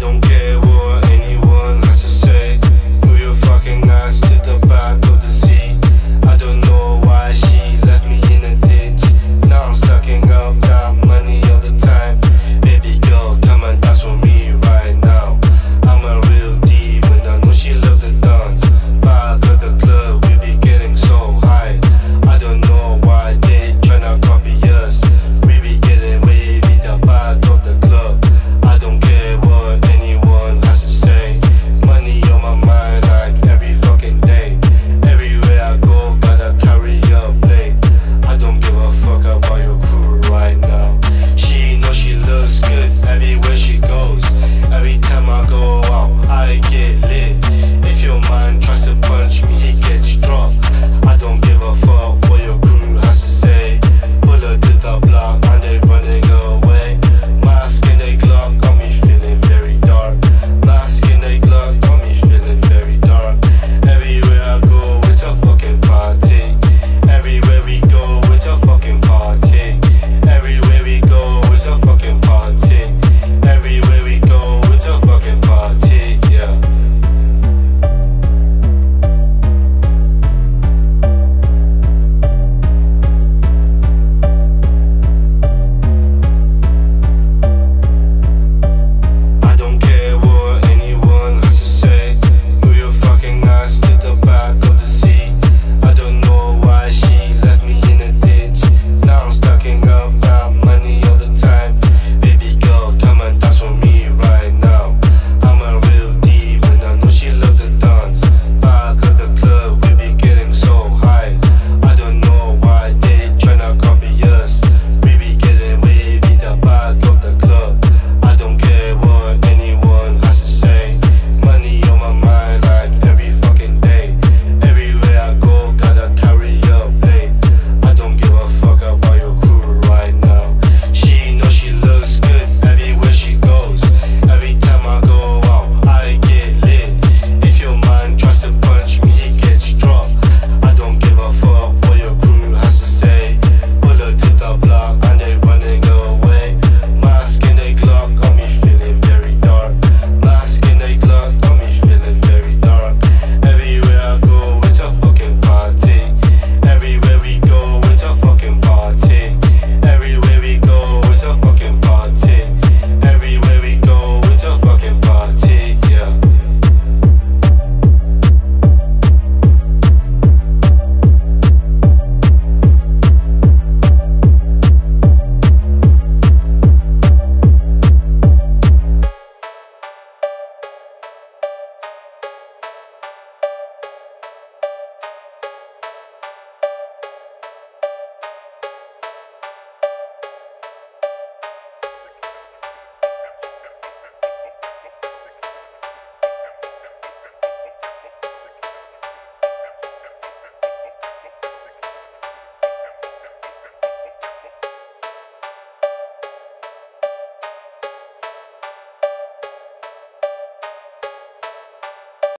don't care.